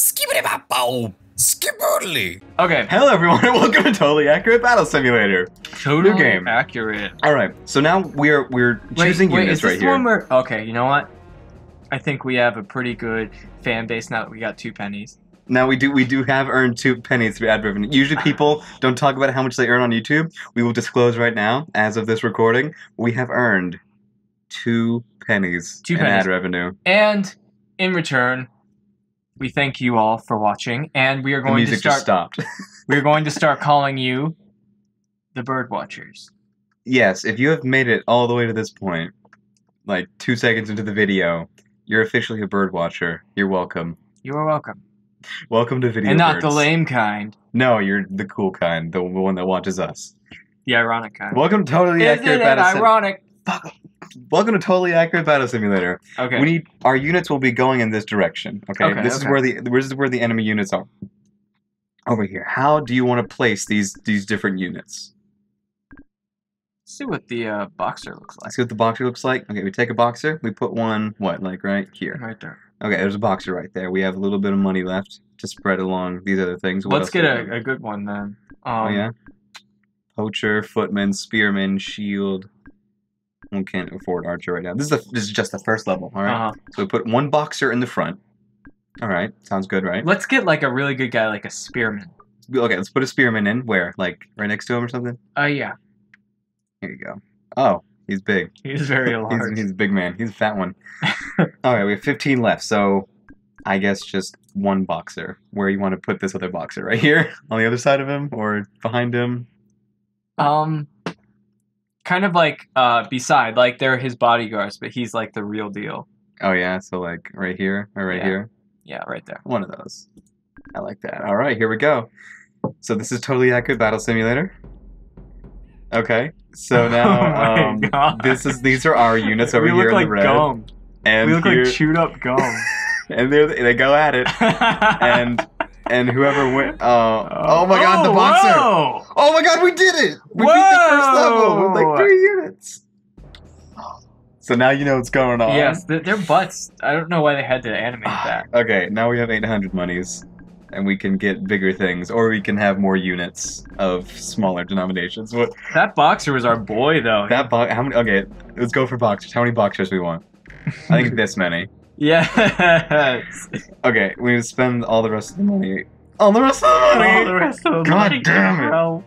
Skibbity bop bow. Skibbity. Okay. Hello, everyone, and welcome to Totally Accurate Battle Simulator. Totally game. accurate. All right, so now we're we're choosing wait, units is right the here. one where? Okay, you know what? I think we have a pretty good fan base now that we got two pennies. Now we do we do have earned two pennies through ad revenue. Usually ah. people don't talk about how much they earn on YouTube. We will disclose right now, as of this recording, we have earned two pennies Two in pennies. ad revenue. And in return, we thank you all for watching, and we are going to start. stopped. we are going to start calling you the Bird Watchers. yes, if you have made it all the way to this point, like two seconds into the video, you're officially a bird watcher. You're welcome. You are welcome, Welcome to video. and not the lame kind, No, you're the cool kind, the one that watches us. the ironic kind. Welcome to Totally Isn't Accurate it Sim- Welcome to Totally Accurate Battle Simulator. Okay. We need our units will be going in this direction. Okay, Okay, this is where the this is where the enemy units are. Over here. How do you want to place these these different units? Let's see what the uh, boxer looks like. Let's see what the boxer looks like. Okay, we take a boxer. We put one what like right here. Right there. Okay, there's a boxer right there. We have a little bit of money left to spread along these other things. What Let's get do we have? a, a good one then. Um, Oh yeah. Poacher, footman, spearman, shield. We can't afford archer right now. This is the this is just the first level. All right. uh-huh. So we put one boxer in the front. All right, sounds good, right? Let's get like a really good guy, like a spearman. Okay, let's put a spearman in. Where? Like right next to him or something? Oh yeah, Here you go. Oh, he's big. he's very He's, large. he's a big man. He's a fat one. All right, we have 15 left. So I guess just one boxer. Where you want to put this other boxer? Right here on the other side of him or behind him? Um, kind of like uh beside, like they're his bodyguards, but he's like the real deal. Oh yeah, so like right here or right Yeah. here. Yeah, right there. One of those. I like that. All right, here we go. So this is totally accurate battle simulator. Okay, so Oh now my um, God. this is these are our units over we here look in like the red, gum. and we look here, like chewed up gum. and there they go at it, and and whoever win. Uh, oh my God, the Oh, boxer! whoa! Oh my God, we did it! We beat So now you know what's going on. Yes, th- their butts. I don't know why they had to animate that. Okay, now we have 800 monies, and we can get bigger things, or we can have more units of smaller denominations. What That boxer was our boy, though. that box. How many? Okay, let's go for boxers. How many boxers we want? I think this many. yes. Okay, we need to spend all the rest of the money. All the rest of the money All the rest of the God money, damn it. bro.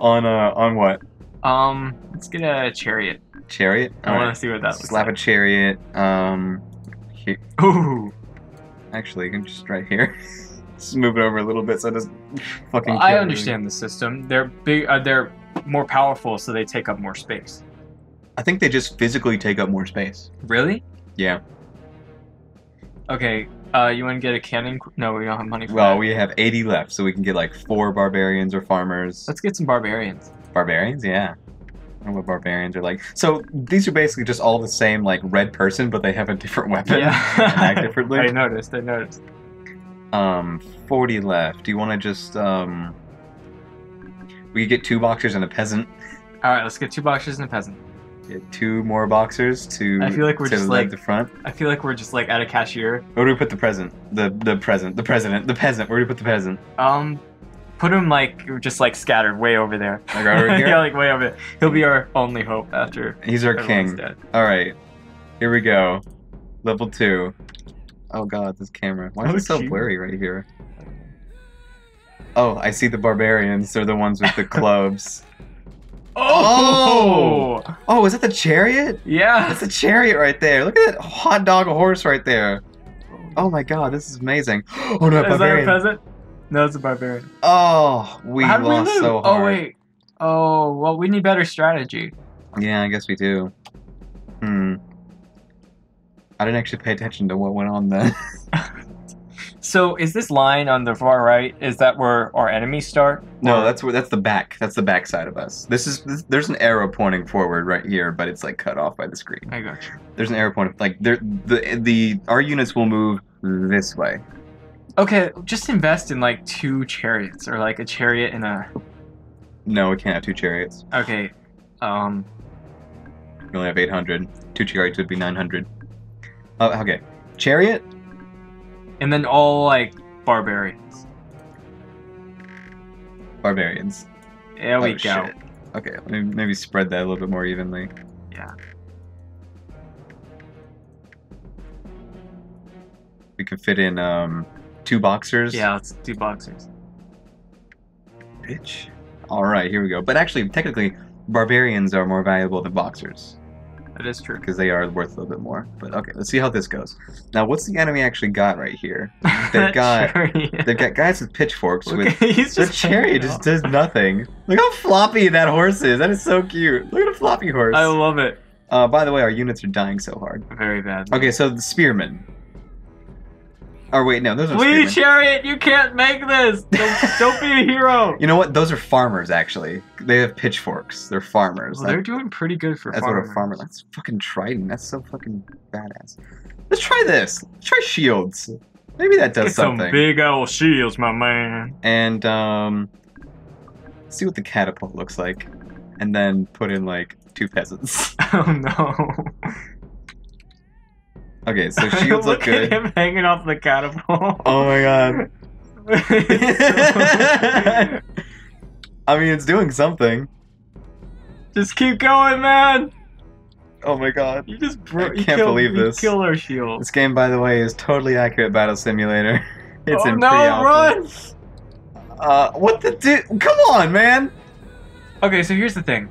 on uh on what? Um, let's get a chariot. Chariot. I want to see what that looks slap like. a chariot. Um, here, Ooh. actually, I'm just right here. just move it over a little bit so it doesn't fucking. Well, I understand the system. They're big. Uh, they're more powerful, so they take up more space. I think they just physically take up more space. Really? Yeah. Okay. Uh, you want to get a cannon? No, we don't have money for Well, that. we have 80 left, so we can get like four barbarians or farmers. Let's get some barbarians. Barbarians, yeah. I don't know what barbarians are like. So these are basically just all the same like red person, but they have a different weapon and act differently. I noticed. I noticed. Um, 40 left. Do you want to just um? We could get two boxers and a peasant. All right, let's get two boxers and a peasant. Get two more boxers to. I feel like we're just, like- the front. I feel like we're just like at a cashier. Where do we put the present? The the present. The president. The peasant. Where do we put the peasant? Um, put him like just like scattered way over there. Like over here? yeah, like way over there. He'll be our only hope after He's our king. dead. All right, here we go. Level two. Oh god, this camera. Why is Oh, it so blurry right here? Oh, I see the barbarians. They're the ones with the clubs. Oh! oh! Oh, is that the chariot? Yeah. That's the chariot right there. Look at that hot dog horse right there. Oh, oh my god, this is amazing. Oh no, Is that a peasant? No, it's a barbarian. Oh, we How did lost lose? so hard. Oh wait. Oh well, we need better strategy. Yeah, I guess we do. Hmm. I didn't actually pay attention to what went on then. So is this line on the far right? Is that where our enemies start? No, Or- that's where that's the back. That's the back side of us. This is this, there's an arrow pointing forward right here, but it's like cut off by the screen. I got you. There's an arrow pointing like there the the our units will move this way. Okay, just invest in like two chariots or like a chariot and a. No, we can't have two chariots. Okay, um, We only have 800. Two chariots would be 900. Oh, okay. Chariot? and then all like barbarians. Barbarians. There we Oh, go. shit. Okay, let me maybe spread that a little bit more evenly. Yeah. We could fit in um two boxers. Yeah, it's two boxers. Bitch. All right, here we go. But actually, technically, barbarians are more valuable than boxers That is true. because they are worth a little bit more. But okay, let's see how this goes. Now, what's the enemy actually got right here? They've got Chariot. they've got guys with pitchforks Look with he's The just chariot just does nothing. Look how floppy that horse is. That is so cute. Look at a floppy horse. I love it. Uh, by the way, our units are dying so hard. Very bad. Okay, so the spearmen. Or wait, no, those are Please, chariot, you can't make this. Don't, don't be a hero. You know what? Those are farmers, actually. They have pitchforks. They're farmers. Well, they're doing pretty good for that's farmers. what a farmer. That's fucking trident. That's so fucking badass. Let's try this. Let's try shields. Maybe that does Get some something. big old shields, my man. and um, see what the catapult looks like, and then put in like two peasants. Oh no. Okay, so shields look Look good. him hanging off the catapult. Oh my god. I mean, it's doing something. just keep going, man. Oh my god. You just bro- I you can't killed, believe this. killed our shield. This game, by the way, is totally accurate battle simulator. It's oh in no, run! Uh, what the dude? Come on, man. Okay, so here's the thing.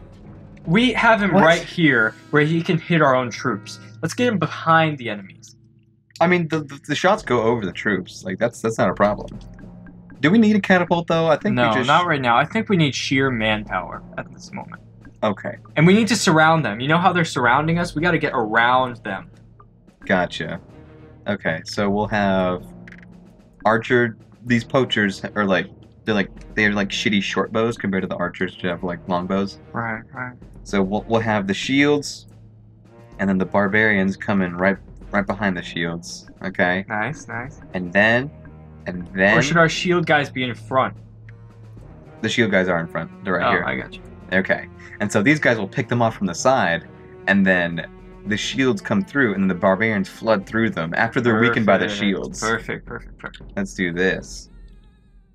We have him What? right here where he can hit our own troops. Let's get him behind the enemies. I mean, the, the the shots go over the troops. Like that's that's not a problem. Do we need a catapult though? I think No, we just not right now. I think we need sheer manpower at this moment. Okay, And we need to surround them. You know how they're surrounding us? We got to get around them. gotcha. Okay, so we'll have archer. These poachers are like they're like they're like shitty short bows compared to the archers who have like long bows. Right, right. So we'll, we'll have the shields, and then the barbarians coming right right behind the shields. Okay, Nice, nice. and then and then or should our shield guys be in front? the shield guys are in front. They're right oh, here. I got you. Okay, and so these guys will pick them off from the side, and then the shields come through, and then the barbarians flood through them after they're weakened by the shields. Perfect, perfect, perfect. Let's do this.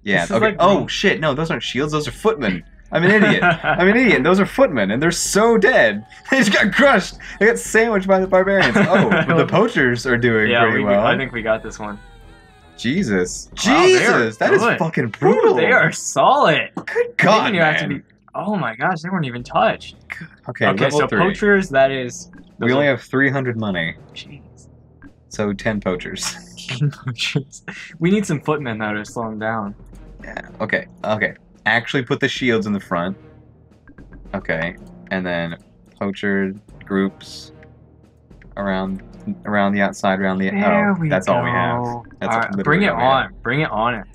Yeah. This okay. like oh shit! No, those aren't shields. Those are footmen. I'm an idiot. I'm an idiot. Those are footmen, and they're so dead. They just got crushed. They got sandwiched by the barbarians. Oh, but the poachers are doing yeah, pretty we, well. I think we got this one. Jesus, Wow, Jesus, that is good. fucking brutal. Ooh, they are solid. Good God, didn't even have to be. Oh my gosh, they weren't even touched. Okay, okay, level so three. poachers, that is. we only are- have 300 money, Jeez. so 10 poachers. 10 poachers. We need some footmen though to slow them down. Yeah. Okay. Okay. Actually, put the shields in the front. Okay, and then poacher groups around around the outside, around the. There oh, we that's all we have. That's All right, bring it all we have. on. Bring it on. It.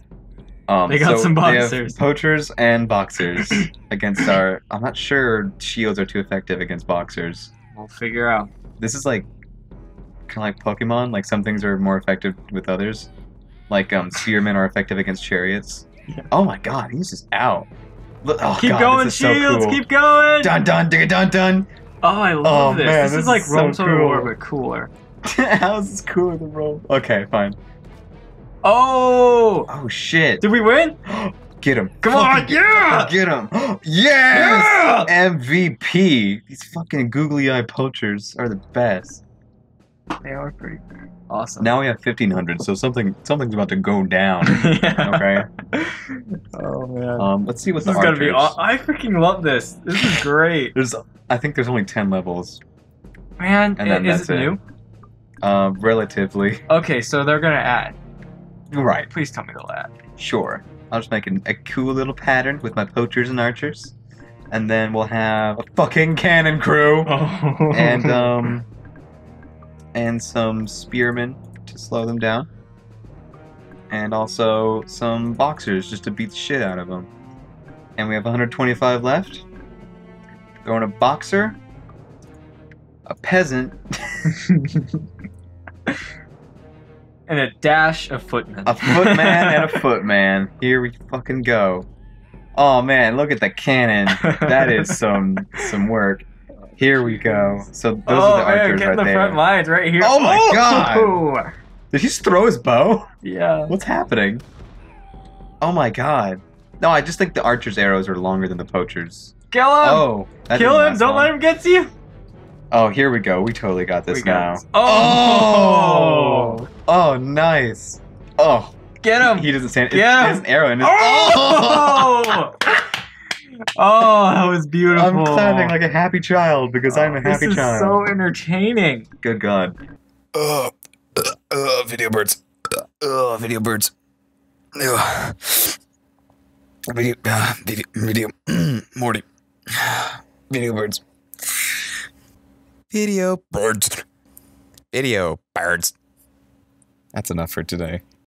Um, They got so some boxers. poachers and boxers against our. I'm not sure shields are too effective against boxers. We'll figure out. This is like kind of like Pokemon. Like some things are more effective with others. Like um, spearmen are effective against chariots. Yeah. Oh my god, he's just out. Oh keep god, going, is so shields. cool. Keep going. Dun dun digga dun dun. Oh, I love Oh, this. man, this, this is like is so Rome Total War, but cooler. How is this cooler than Rome? Okay, fine. Oh, Oh shit. did we win? Get him. Come Fucking on, get- yeah! Get him. yes! MVP. These fucking googly eye poachers are the best. They are pretty awesome. Now we have 1500, so something something's about to go down. yeah. Okay. Oh man. Um, let's see what this the is gonna be. Aw- I freaking love this. This is great, There's, I think there's only 10 levels. man. And then is that's it new? Um, relatively. Okay, so they're gonna add. Right. Please tell me they'll add. Sure. I'll just make an, a cool little pattern with my poachers and archers, and then we'll have a fucking cannon crew. Oh. and um and some spearmen to slow them down. And also some boxers just to beat the shit out of them and we have 125 left. Throwing a boxer. A peasant. And a dash of footmen. a footman and a footman. Here we fucking go. Oh man look at the cannon. That is some some work here we go so those oh are the oh, man, archers get in right the there front lines right here. Oh my God. God! Did he just throw his bow? Yeah. What's happening? Oh my god. No, I just think the archer's arrows are longer than the poacher's. Kill him! Oh, Kill him! Don't long. let him get to you! Oh, here we go. We totally got this got now. this. Oh! oh! Oh, nice. Oh, Get him! he doesn't stand. Yeah. an arrow in his. Oh! oh, that was beautiful. I'm clapping like a happy child because I'm a happy this happy is child. so entertaining. Good God. Uh, uh, uh, video birds. Uh, uh, video birds. Uh, video, uh, video, video, Morty. Video birds. Video birds. Video birds. That's enough for today.